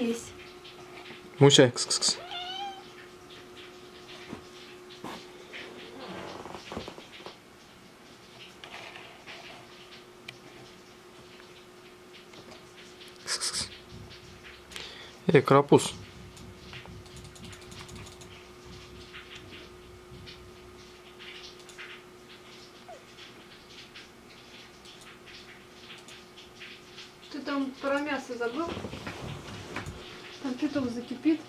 лезь. Муся, кс-кс-кс. Кс-кс-кс. Эй, крапус. Ты там про мясо забыл? Петух закипит.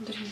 Дрянь.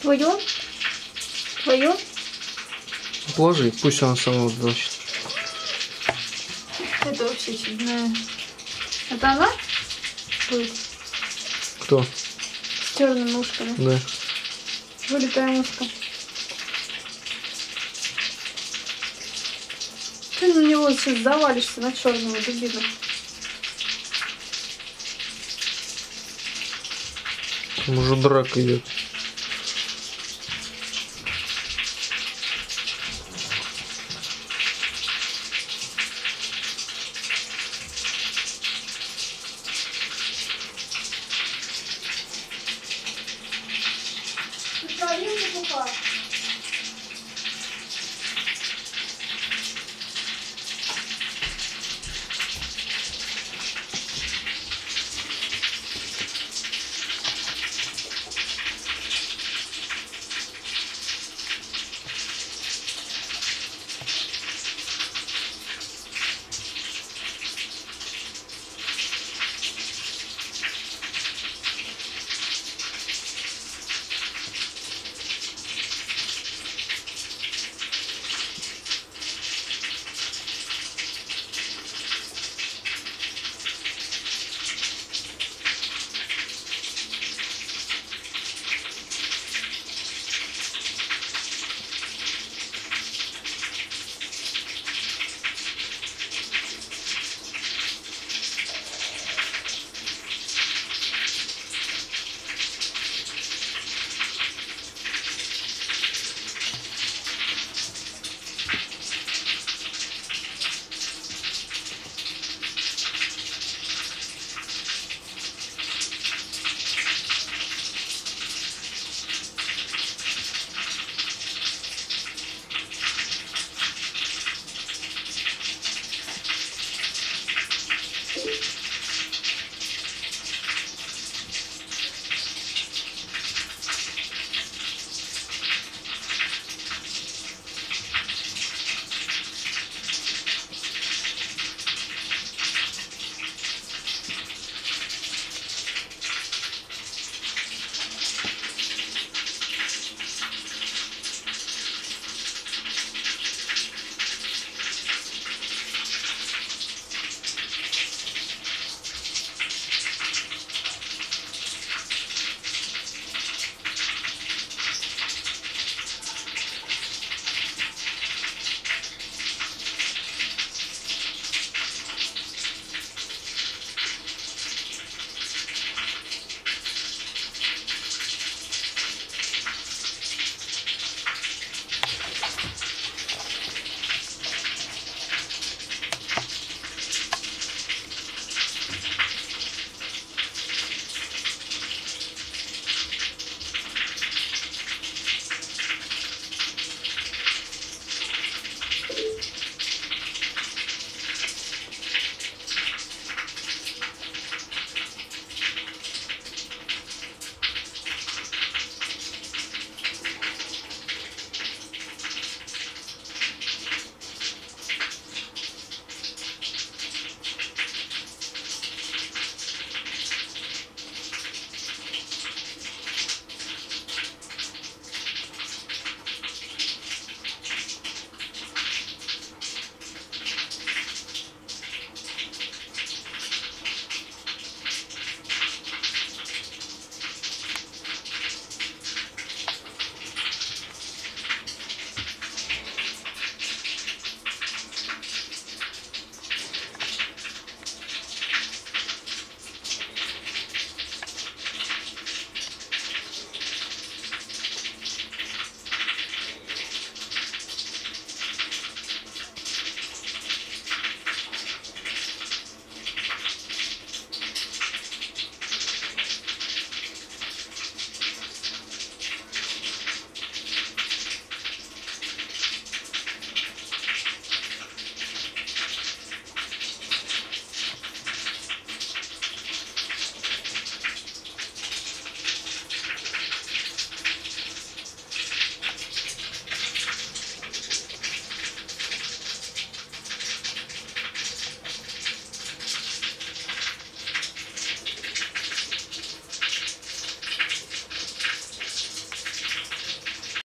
Твое? Твое? Положи, пусть она сама вытащит. Это вообще чудная. Это она? Будет. Кто? С черными ушками. Да. Вылетая мушка. Ты на него сейчас завалишься на черного дубину. Там уже драка идет. 一会儿 Thank you.